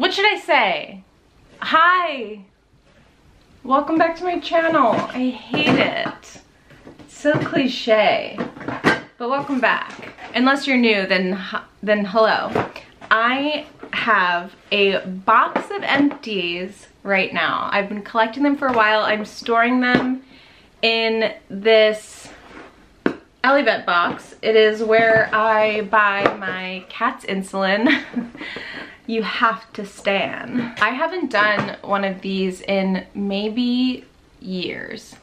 what should I say? Hi. Welcome back to my channel. I hate it. So cliche. But welcome back. Unless you're new, then then hello. I have a box of empties right now. I've been collecting them for a while. I'm storing them in this Allivet box. It is where I buy my cat's insulin. you have to stand. I haven't done one of these in maybe years,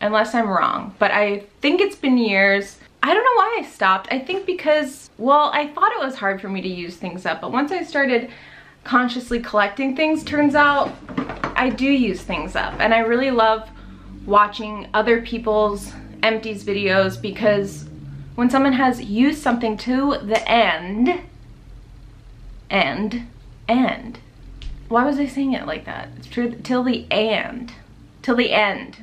unless I'm wrong, but I think it's been years. I don't know why I stopped. I think because, well, I thought it was hard for me to use things up, but once I started consciously collecting things, turns out I do use things up. And I really love watching other people's empties videos because when someone has used something to the end, and, and. Why was I saying it like that? It's true, till the and, till the end.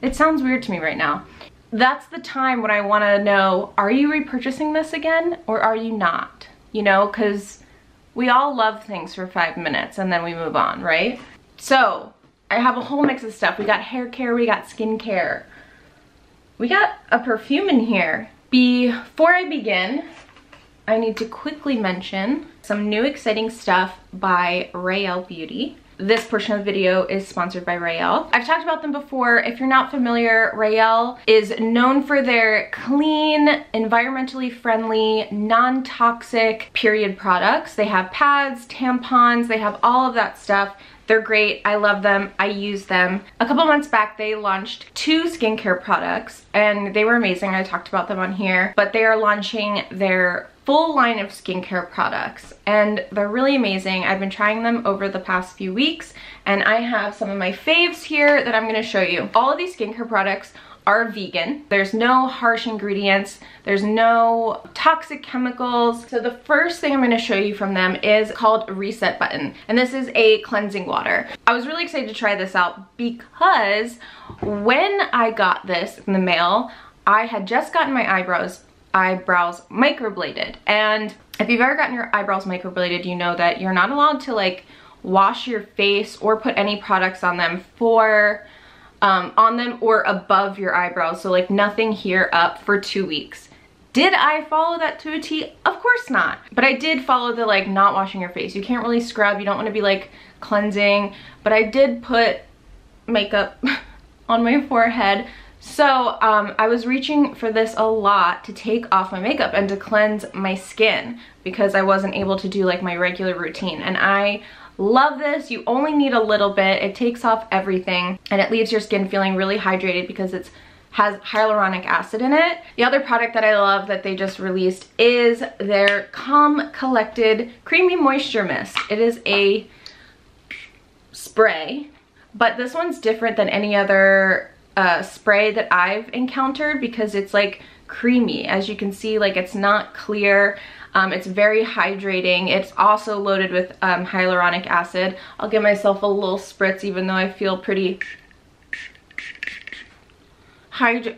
It sounds weird to me right now. That's the time when I wanna know, are you repurchasing this again or are you not? You know, cause we all love things for five minutes and then we move on, right? So, I have a whole mix of stuff. We got hair care, we got skin care. We got a perfume in here. Before I begin, I need to quickly mention some new exciting stuff by Rael Beauty. This portion of the video is sponsored by Rael. I've talked about them before. If you're not familiar, Rael is known for their clean, environmentally friendly, non-toxic period products. They have pads, tampons, they have all of that stuff. They're great. I love them. I use them. A couple months back, they launched two skincare products and they were amazing. I talked about them on here, but they are launching their full line of skincare products and they're really amazing. I've been trying them over the past few weeks and I have some of my faves here that I'm gonna show you. All of these skincare products are vegan. There's no harsh ingredients. There's no toxic chemicals. So the first thing I'm gonna show you from them is called Reset Button. And this is a cleansing water. I was really excited to try this out because when I got this in the mail, I had just gotten my eyebrows eyebrows microbladed. And if you've ever gotten your eyebrows microbladed, you know that you're not allowed to like wash your face or put any products on them for um, on them or above your eyebrows. So like nothing here up for two weeks. Did I follow that to a T? Of course not. But I did follow the like not washing your face. You can't really scrub. You don't want to be like cleansing. But I did put makeup on my forehead so um, I was reaching for this a lot to take off my makeup and to cleanse my skin because I wasn't able to do like my regular routine. And I love this. You only need a little bit. It takes off everything and it leaves your skin feeling really hydrated because it's has hyaluronic acid in it. The other product that I love that they just released is their Calm Collected Creamy Moisture Mist. It is a spray, but this one's different than any other uh, spray that I've encountered because it's like creamy. As you can see, like it's not clear. Um, it's very hydrating. It's also loaded with um, hyaluronic acid. I'll give myself a little spritz even though I feel pretty hydra-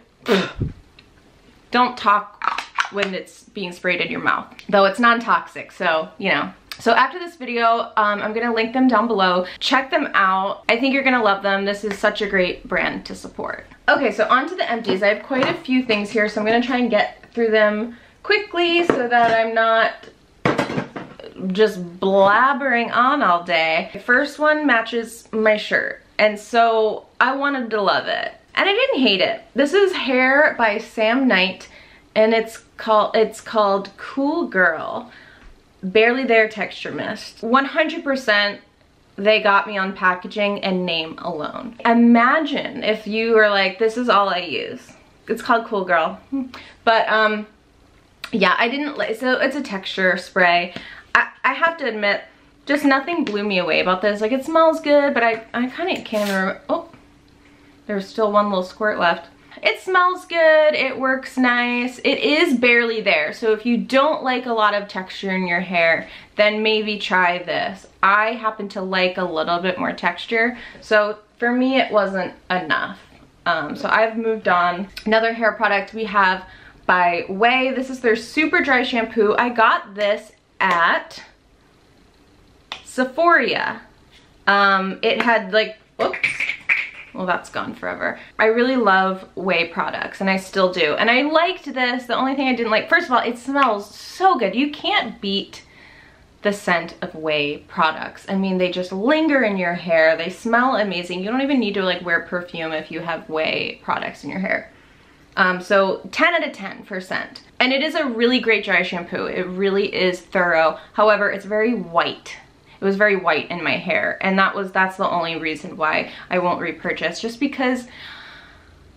Don't talk when it's being sprayed in your mouth. Though it's non-toxic, so, you know, so after this video, um, I'm gonna link them down below. Check them out. I think you're gonna love them. This is such a great brand to support. Okay, so on to the empties. I have quite a few things here, so I'm gonna try and get through them quickly so that I'm not just blabbering on all day. The first one matches my shirt, and so I wanted to love it. And I didn't hate it. This is Hair by Sam McKnight, and it's called it's called Cool Girl. Barely There Texture Mist. 100% they got me on packaging and name alone. Imagine if you were like, this is all I use. It's called Cool Girl. But um, yeah, I didn't like, so it's a texture spray. I, I have to admit, just nothing blew me away about this. Like it smells good, but I, I kind of can't remember. Oh, there's still one little squirt left. It smells good, it works nice, it is barely there. So if you don't like a lot of texture in your hair, then maybe try this. I happen to like a little bit more texture, so for me it wasn't enough. Um, so I've moved on. Another hair product we have by Ouai. This is their super dry shampoo. I got this at Sephora. Um, it had like, well that's gone forever. I really love Ouai products and I still do. And I liked this, the only thing I didn't like, first of all, it smells so good. You can't beat the scent of Ouai products. I mean, they just linger in your hair. They smell amazing. You don't even need to like wear perfume if you have Ouai products in your hair. Um, so 10 out of 10 for scent. And it is a really great dry shampoo. It really is thorough. However, it's very white. It was very white in my hair. And that was, that's the only reason why I won't repurchase. Just because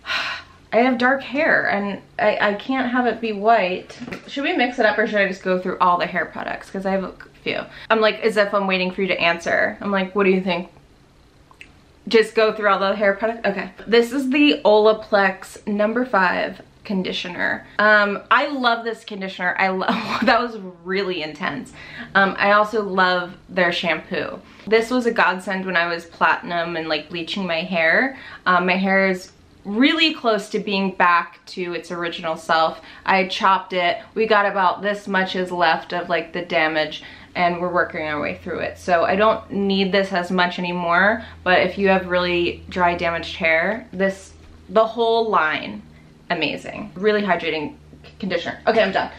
I have dark hair and I, I can't have it be white. Should we mix it up or should I just go through all the hair products? Because I have a few. I'm like, as if I'm waiting for you to answer. I'm like, what do you think? Just go through all the hair products? Okay. This is the Olaplex number five conditioner. Um, I love this conditioner. I love, that was really intense. Um, I also love their shampoo. This was a godsend when I was platinum and like bleaching my hair. Um, my hair is really close to being back to its original self. I chopped it. We got about this much is left of like the damage and we're working our way through it. So I don't need this as much anymore, but if you have really dry damaged hair, this, the whole line, amazing. Really hydrating conditioner. Okay, I'm done.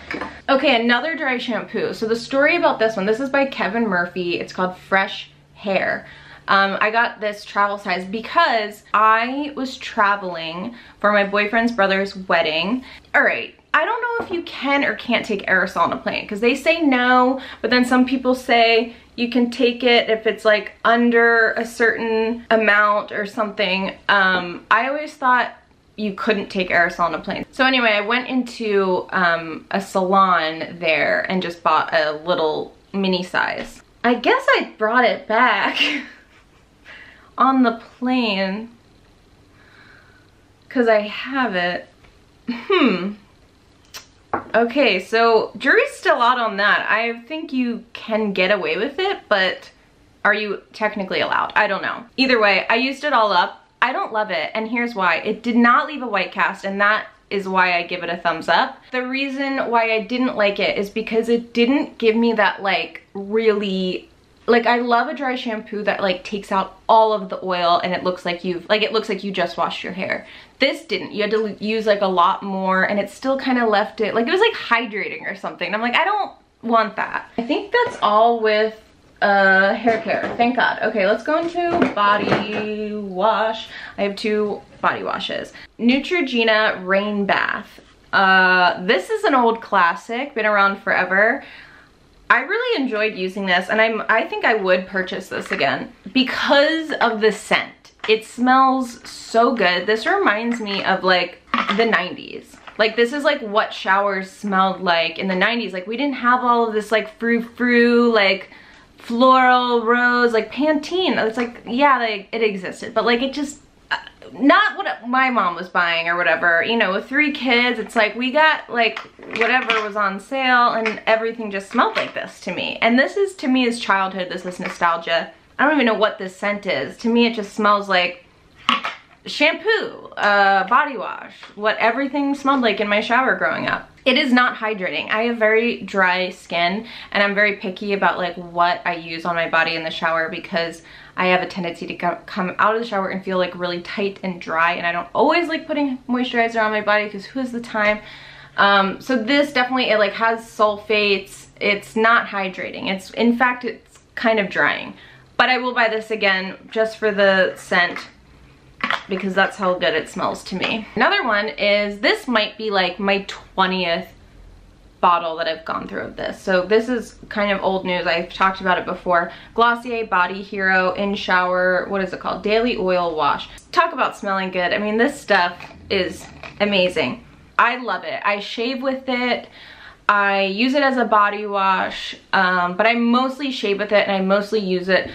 Okay, another dry shampoo. So the story about this one, this is by Kevin Murphy. It's called Fresh Hair. Um, I got this travel size because I was traveling for my boyfriend's brother's wedding. All right, I don't know if you can or can't take aerosol on a plane because they say no, but then some people say you can take it if it's like under a certain amount or something. Um, I always thought you couldn't take aerosol on a plane. So anyway, I went into um, a salon there and just bought a little mini size. I guess I brought it back on the plane because I have it. Hmm. Okay, so jury's still out on that. I think you can get away with it, but are you technically allowed? I don't know. Either way, I used it all up. I don't love it, and here's why. It did not leave a white cast, and that is why I give it a thumbs up. The reason why I didn't like it is because it didn't give me that like really like I love a dry shampoo that like takes out all of the oil and it looks like you've like it looks like you just washed your hair this didn't you had to use like a lot more and it still kind of left it like it was like hydrating or something I'm like I don't want that I think that's all with uh hair care thank god okay let's go into body wash I have two body washes Neutrogena Rainbath uh this is an old classic been around forever I really enjoyed using this and I'm I think I would purchase this again because of the scent. It smells so good. This reminds me of like the 90s. Like this is like what showers smelled like in the 90s. Like we didn't have all of this like frou-frou like floral rose like Pantene. It's like yeah, like it existed, but like it just not what my mom was buying or whatever. You know, with three kids, it's like we got like whatever was on sale and everything just smelled like this to me. And this is, to me, is childhood. This is nostalgia. I don't even know what this scent is. To me, it just smells like shampoo, uh, body wash, what everything smelled like in my shower growing up. It is not hydrating. I have very dry skin and I'm very picky about like what I use on my body in the shower because I have a tendency to come out of the shower and feel like really tight and dry and I don't always like putting moisturizer on my body because who has the time? Um, so this definitely, it like has sulfates. It's not hydrating. It's, in fact, it's kind of drying. But I will buy this again just for the scent because that's how good it smells to me. Another one is, this might be like my 20th bottle that I've gone through of this. So this is kind of old news. I've talked about it before. Glossier Body Hero In Shower, what is it called? Daily Oil Wash. Talk about smelling good. I mean, this stuff is amazing. I love it. I shave with it. I use it as a body wash, um, but I mostly shave with it and I mostly use it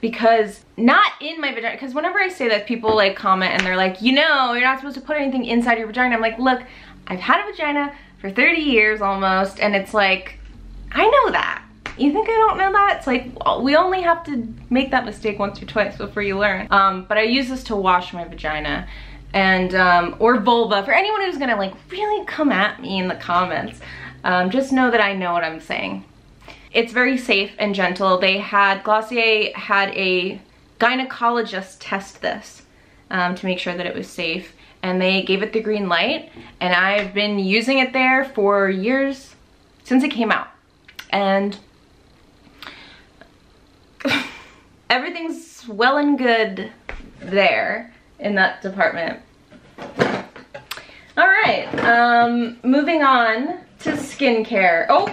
because not in my vagina because whenever I say that people like comment and they're like you know you're not supposed to put anything inside your vagina I'm like look I've had a vagina for 30 years almost and it's like I know that you think I don't know that? It's like, we only have to make that mistake once or twice before you learn. Um, but I use this to wash my vagina and, um, or vulva. For anyone who's gonna like really come at me in the comments, um, just know that I know what I'm saying. It's very safe and gentle. They had, Glossier had a gynecologist test this um, to make sure that it was safe and they gave it the green light and I've been using it there for years since it came out and everything's well and good there in that department. All right, um, moving on to skincare. Oh,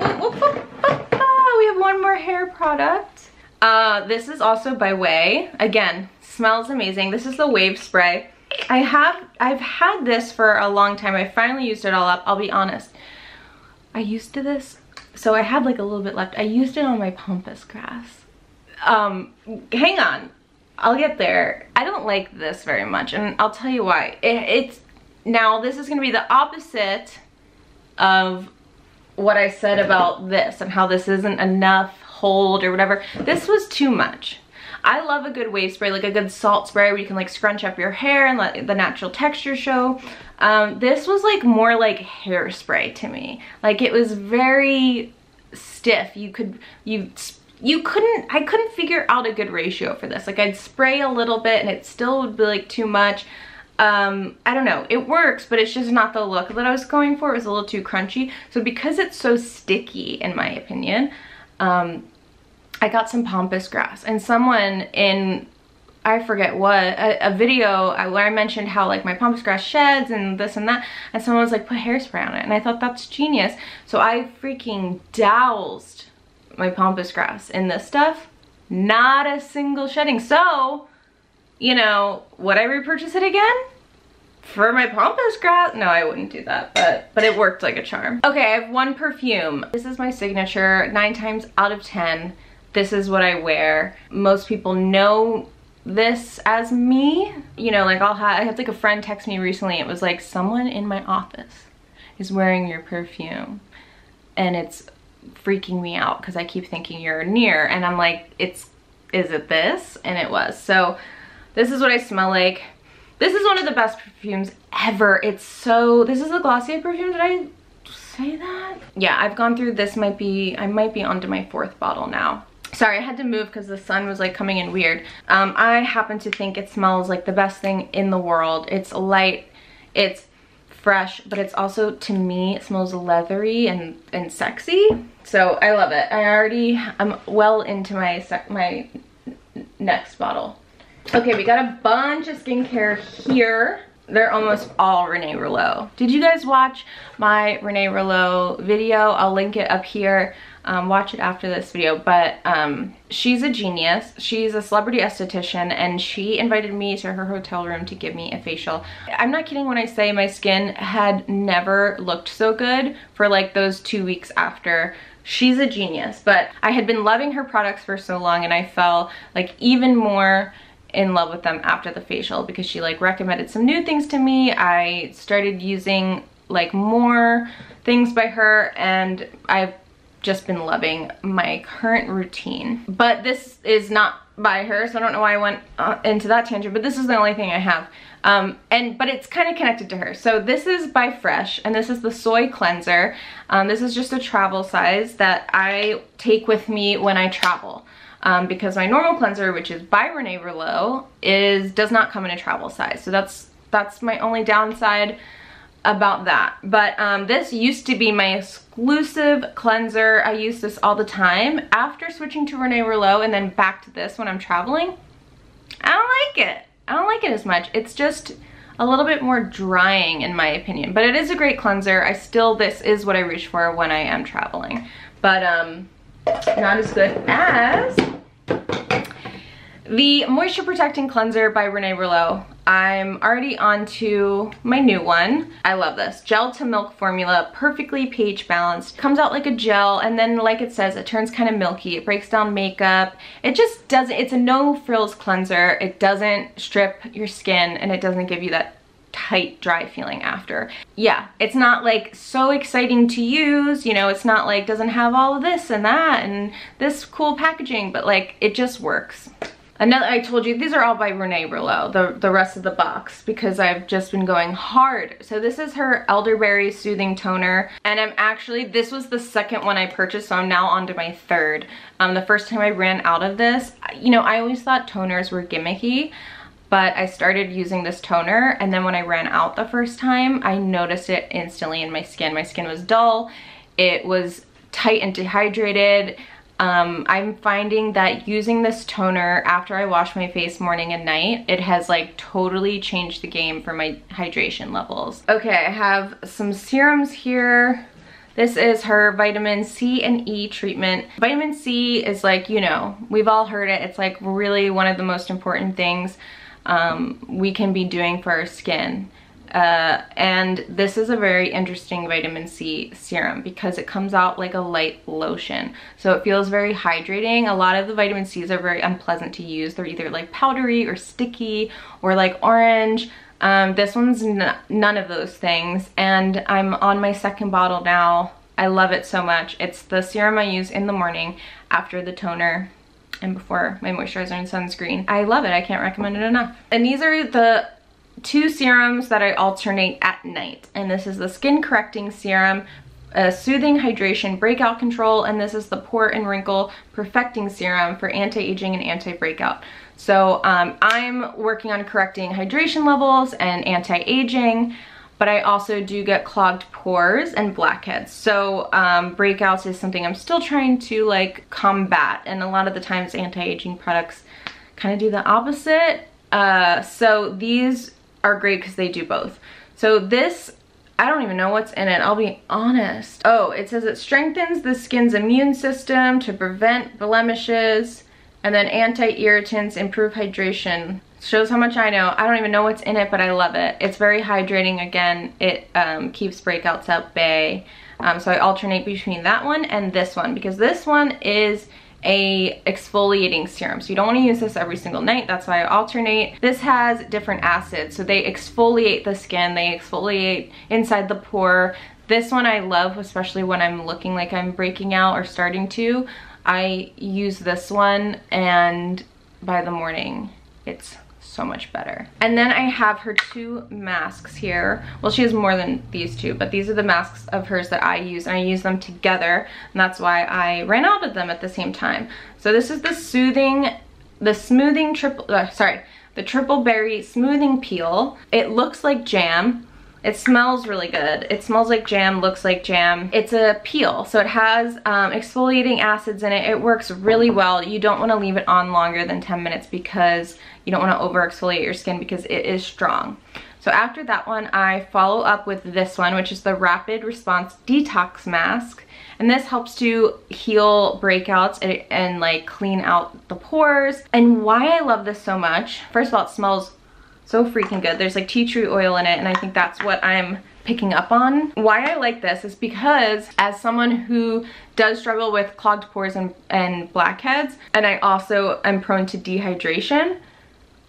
we have one more hair product. Uh, this is also by Ouai. Again, smells amazing. This is the Wave Spray. I have, I've had this for a long time. I finally used it all up, I'll be honest. I used to this, so I had like a little bit left. I used it on my pampas grass. Um, hang on, I'll get there. I don't like this very much, and I'll tell you why. It, it's, now this is gonna be the opposite of what I said about this and how this isn't enough hold or whatever. This was too much. I love a good wave spray, like a good salt spray where you can like scrunch up your hair and let the natural texture show. Um, this was like more like hairspray to me. Like it was very stiff. You could, you, you couldn't, I couldn't figure out a good ratio for this. Like I'd spray a little bit and it still would be like too much. Um, I don't know, it works, but it's just not the look that I was going for. It was a little too crunchy. So because it's so sticky, in my opinion, um, I got some pampas grass and someone in I forget what, a, a video where I mentioned how like my pampas grass sheds and this and that, and someone was like, put hairspray on it, and I thought that's genius. So I freaking doused my pampas grass in this stuff, not a single shedding. So, you know, would I repurchase it again? For my pampas grass? No, I wouldn't do that, but, but it worked like a charm. Okay, I have one perfume. This is my signature, nine times out of 10 this is what I wear. Most people know this as me. You know, like I'll have, I had like a friend text me recently. It was like, someone in my office is wearing your perfume. And it's freaking me out because I keep thinking you're near. And I'm like, it's, is it this? And it was. So this is what I smell like. This is one of the best perfumes ever. It's so, this is a Glossier perfume. Did I say that? Yeah, I've gone through, this might be, I might be onto my fourth bottle now. Sorry, I had to move because the sun was like coming in weird. Um, I happen to think it smells like the best thing in the world. It's light, it's fresh, but it's also, to me, it smells leathery and, and sexy. So I love it. I already, I'm well into my, my next bottle. Okay, we got a bunch of skincare here. They're almost all Renee Rouleau. Did you guys watch my Renee Rouleau video? I'll link it up here. Um, watch it after this video, but um, she's a genius. She's a celebrity esthetician and she invited me to her hotel room to give me a facial. I'm not kidding when I say my skin had never looked so good for like those two weeks after she's a genius but i had been loving her products for so long and i fell like even more in love with them after the facial because she like recommended some new things to me i started using like more things by her and i've just been loving my current routine. But this is not by her, so I don't know why I went uh, into that tangent, but this is the only thing I have. Um, and But it's kind of connected to her. So this is by Fresh, and this is the Soy Cleanser. Um, this is just a travel size that I take with me when I travel. Um, because my normal cleanser, which is by Renee Rouleau, is does not come in a travel size. So that's that's my only downside about that. But um, this used to be my exclusive cleanser. I use this all the time. After switching to Renee Rouleau and then back to this when I'm traveling, I don't like it. I don't like it as much. It's just a little bit more drying in my opinion. But it is a great cleanser. I still, this is what I reach for when I am traveling. But um, not as good as the Moisture Protecting Cleanser by Renee Rouleau. I'm already on to my new one. I love this. Gel to milk formula, perfectly pH balanced. Comes out like a gel and then like it says, it turns kind of milky. It breaks down makeup. It just doesn't, it's a no frills cleanser. It doesn't strip your skin and it doesn't give you that tight dry feeling after yeah it's not like so exciting to use you know it's not like doesn't have all of this and that and this cool packaging but like it just works Another, I told you, these are all by Renee Rouleau, the, the rest of the box, because I've just been going hard. So this is her Elderberry Soothing Toner, and I'm actually, this was the second one I purchased, so I'm now on to my third. Um, the first time I ran out of this, you know, I always thought toners were gimmicky, but I started using this toner, and then when I ran out the first time, I noticed it instantly in my skin. My skin was dull, it was tight and dehydrated, um, I'm finding that using this toner after I wash my face morning and night, it has like totally changed the game for my hydration levels. Okay, I have some serums here. This is her vitamin C and E treatment. Vitamin C is like, you know, we've all heard it. It's like really one of the most important things um, we can be doing for our skin. Uh, and this is a very interesting vitamin C serum because it comes out like a light lotion. So it feels very hydrating. A lot of the vitamin C's are very unpleasant to use. They're either like powdery or sticky or like orange. Um, this one's none of those things. And I'm on my second bottle now. I love it so much. It's the serum I use in the morning after the toner and before my moisturizer and sunscreen. I love it. I can't recommend it enough. And these are the two serums that I alternate at night. And this is the Skin Correcting Serum, a Soothing Hydration Breakout Control, and this is the Pore and Wrinkle Perfecting Serum for anti-aging and anti-breakout. So um, I'm working on correcting hydration levels and anti-aging, but I also do get clogged pores and blackheads. So um, breakouts is something I'm still trying to like combat, and a lot of the times anti-aging products kind of do the opposite. Uh, so these are great because they do both. So this, I don't even know what's in it, I'll be honest. Oh, it says it strengthens the skin's immune system to prevent blemishes and then anti-irritants, improve hydration. Shows how much I know. I don't even know what's in it, but I love it. It's very hydrating again. It um, keeps breakouts at bay. Um, so I alternate between that one and this one because this one is a exfoliating serum. So you don't want to use this every single night. That's why I alternate. This has different acids. So they exfoliate the skin. They exfoliate inside the pore. This one I love, especially when I'm looking like I'm breaking out or starting to. I use this one and by the morning it's so much better. And then I have her two masks here. Well, she has more than these two, but these are the masks of hers that I use, and I use them together, and that's why I ran out of them at the same time. So this is the Soothing, the Smoothing Triple, uh, sorry, the Triple Berry Smoothing Peel. It looks like jam. It smells really good. It smells like jam, looks like jam. It's a peel, so it has um, exfoliating acids in it. It works really well. You don't want to leave it on longer than 10 minutes because you don't want to over exfoliate your skin because it is strong. So after that one, I follow up with this one, which is the Rapid Response Detox Mask. And this helps to heal breakouts and, and, like clean out the pores. And why I love this so much, first of all, it smells so freaking good. There's like tea tree oil in it and I think that's what I'm picking up on. Why I like this is because as someone who does struggle with clogged pores and, and blackheads, and I also am prone to dehydration,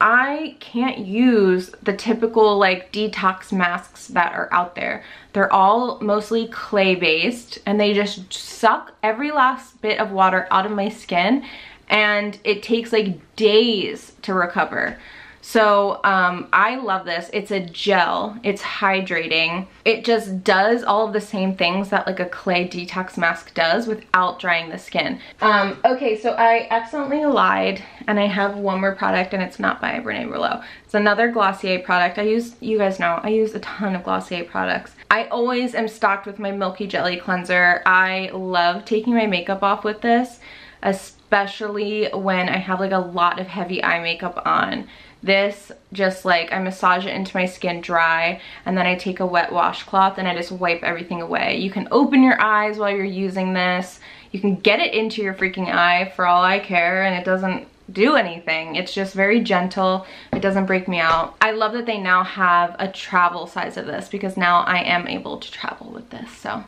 I can't use the typical like detox masks that are out there. They're all mostly clay based and they just suck every last bit of water out of my skin and it takes like days to recover. So um, I love this. It's a gel. It's hydrating. It just does all of the same things that like a clay detox mask does without drying the skin. Um, okay, so I accidentally lied and I have one more product and it's not by Renee Rouleau. It's another Glossier product. I use, you guys know, I use a ton of Glossier products. I always am stocked with my Milky Jelly Cleanser. I love taking my makeup off with this, especially when I have like a lot of heavy eye makeup on. This just like I massage it into my skin dry and then I take a wet washcloth and I just wipe everything away. You can open your eyes while you're using this. You can get it into your freaking eye for all I care and it doesn't do anything. It's just very gentle. It doesn't break me out. I love that they now have a travel size of this because now I am able to travel with this. So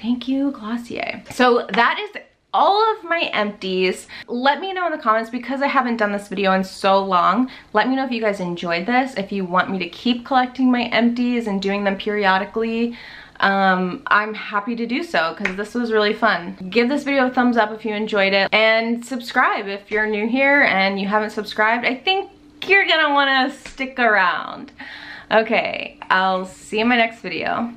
thank you Glossier. So that is all of my empties. Let me know in the comments because I haven't done this video in so long. Let me know if you guys enjoyed this, if you want me to keep collecting my empties and doing them periodically. um, I'm happy to do so because this was really fun. Give this video a thumbs up if you enjoyed it and subscribe if you're new here and you haven't subscribed. I think you're gonna wanna stick around. Okay, I'll see you in my next video.